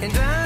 and I